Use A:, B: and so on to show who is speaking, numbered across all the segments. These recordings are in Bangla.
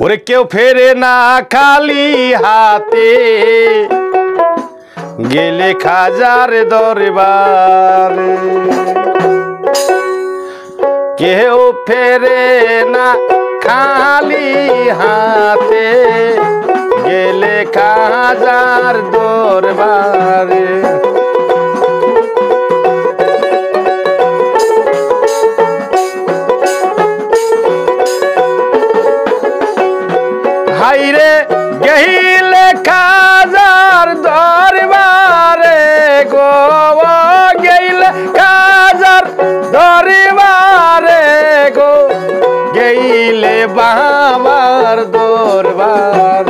A: ওরে কেউ ফেরে না খালি হাতে। গেলে খাজার দরবারে। কেউ ফেরে না খালি হাতে। গেলে খাজার দরবারে। গহিলে খাজার দরবারে গো গেইলে খাজার দরবারে গো গেইলে বাবার দরবারে।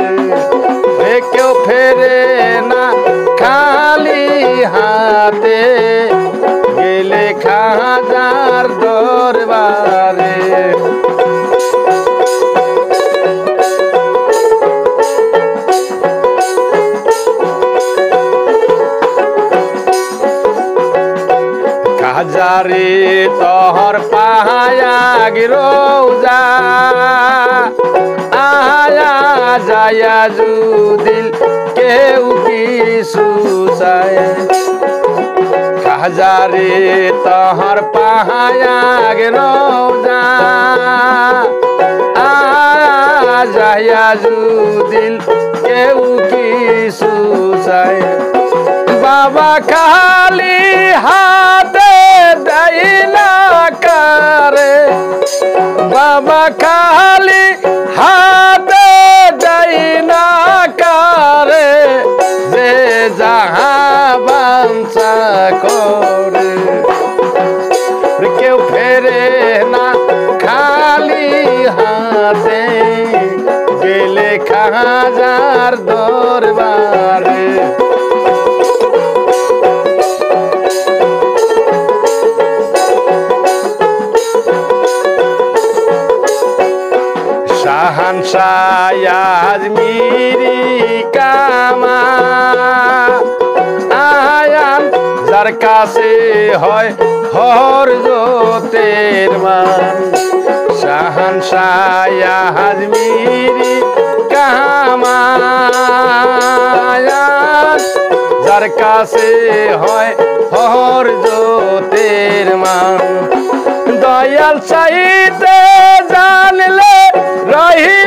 A: কাজারে তহর পাহায়া গিরৌজা আয়া যায়া জুদিল কেউ কিছু চায়। কাজারে তহর পাহায়া গিরৌজা আয়া যায়া জুদিল কেউ বাবা খালি হাতে না কারে। বাবা খালি হাতে না কারে। যে যাহা করে। কেউ ফেরে না খালি হাতে। গেলে খাজার দরবারে শায়াজ মিরি কামা। আয়ান যার কাছে হয় হর জোতের মান। শাহান শায়াজ মিরি কামা। যার কাছে হয় হর জোতের মান। দয়াল চাইতে জানলে রহিলা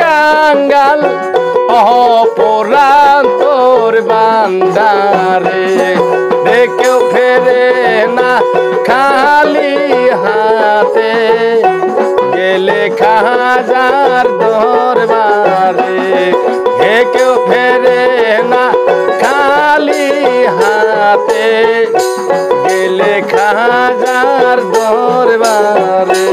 A: কাঙ্গাল অপরাণ তোর বান্দারে। দেখেও ফেরে না খালি হাতে, গেলে খাজার দরবারে। হে কেউ ফেরে না খালি হাতে, গেলে খাজার দরবারে।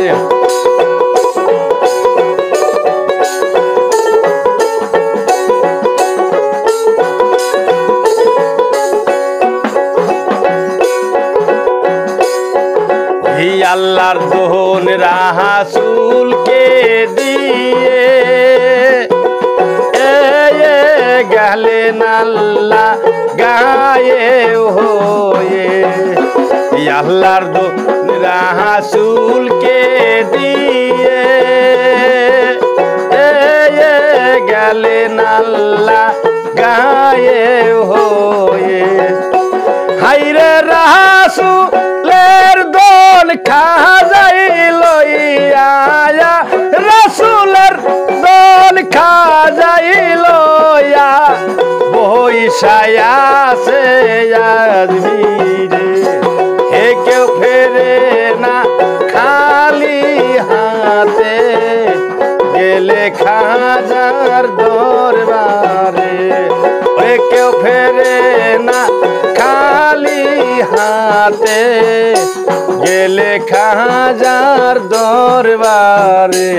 A: আল্লাহর দোহন রাহাসুলকে দিয়ে এ এ গেলে নাল্লা গায়ে হয়ে হি আল্লাহর দোহন রাহাসুলকে দিয়ে এ এ গেলে নাল্লা গায়ে বইসায়া সে আজমিরে। হে কেউ ফেরে না খালি হাতে। গেলে খাজার দরবারে। ওরে কেউ ফেরে না খালি হাতে। গেলে খাজার দরবারে।